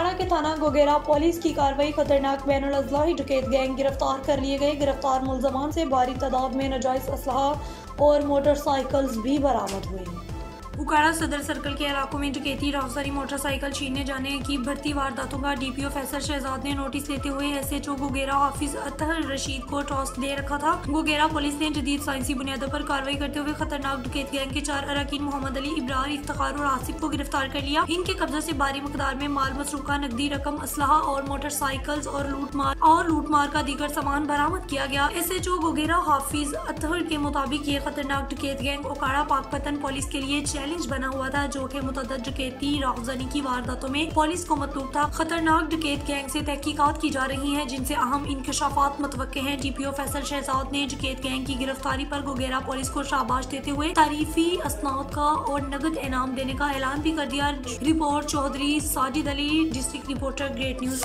उकाड़ा के थाना गोगेरा पुलिस की कार्रवाई खतरनाक बैन अजलाही डकैत गैंग गिरफ़्तार कर लिए गए। गिरफ़्तार मुलजमान से भारी तादाद में नजायज असलाह और मोटरसाइकिल्स भी बरामद हुए। उकाड़ा सदर सर्कल के इलाकों में डकैती राहसारी मोटरसाइकिल छीनने जाने की भर्ती वारदातों का डीपीओ फैसल शहजाद ने नोटिस लेते हुए एसएचओ गोगेरा, हाफिज अतहर, रशीद को टॉस दे रखा था। गोगेरा पुलिस ने जदीद साइंसी बुनियादों पर कार्रवाई करते हुए खतरनाक डकैत गैंग के चार अरकान, मोहम्मद अली इब्रार इफ्तार और आसिफ को गिरफ़्तार कर लिया। इनके कब्जा से भारी मकदार में माल मसरूका, नकदी रकम, असलाह और मोटरसाइकिल और लूट मार और लूटमार का दीगर सामान बरामद किया गया। S H O Gogera, Hafiz Athar के मुताबिक ये खतरनाक डकैत गैंग ओकाड़ा पाकपतन पुलिस के लिए चैलेंज चैलेंज बना हुआ था, जो कि मुतद डकैती रागजनी की वारदातों में पुलिस को मतलूब था। खतरनाक डकैत गैंग से तहकीकत की जा रही है, जिनसे अहम इनकशाफात मतवक़ हैं। ओ फैसल शहजाद ने डकैत गैंग की गिरफ्तारी पर गोगेरा पुलिस को शाबाश देते हुए तारीफी असनाद का और नगद इनाम देने का ऐलान भी कर दिया। Report, Chaudhry Sajid Ali, district reporter, Great News.